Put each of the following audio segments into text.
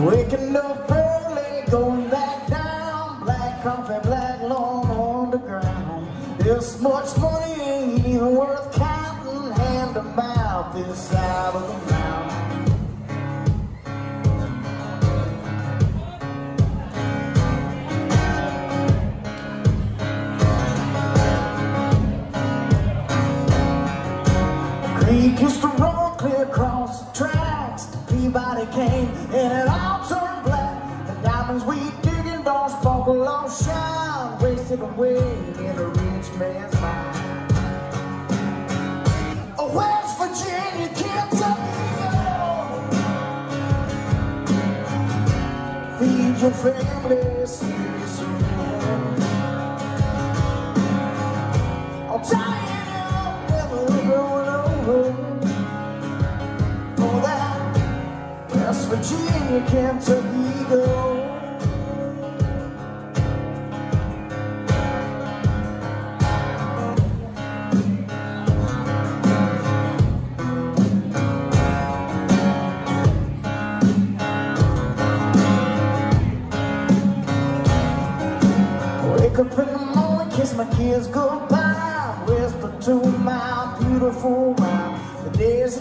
Waking up early, going back down, black coffee, black long on the ground. There's much money ain't even worth counting, hand to mouth. this side of the mountain. Creek used to road clear across the track. Peabody came and it all turned black. The diamonds we digging don't sparkle or shine. Wasted away in a rich man's mind. Oh, West Virginia, Kentucky. Feed your family, Virginia, Kentucky gold. Wake up in the morning, kiss my kids goodbye. Whisper to my beautiful wife. The day's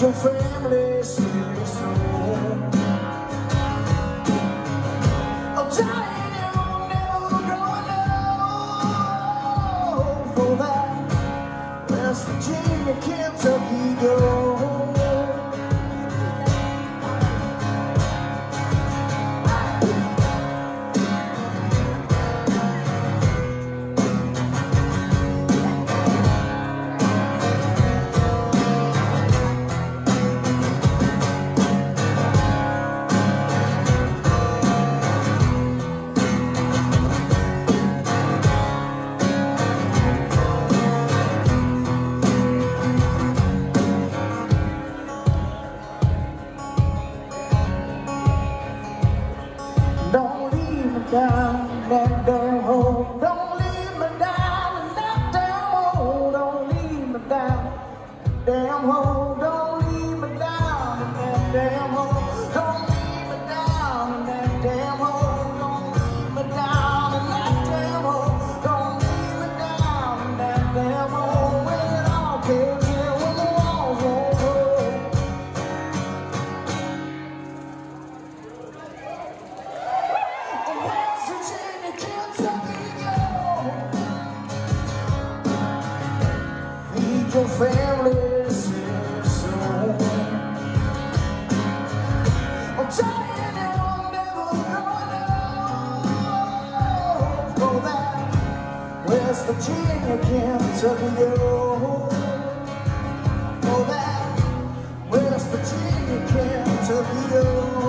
Your family, soul. I'm never for that West Virginia, Kentucky, down that damn hole. Don't leave me down in that damn hole. Don't leave me down damn hole. Your family, soon. I'm telling you, I'm never go that West Virginia, Kentucky, gold. Go that West Virginia, Kentucky, gold.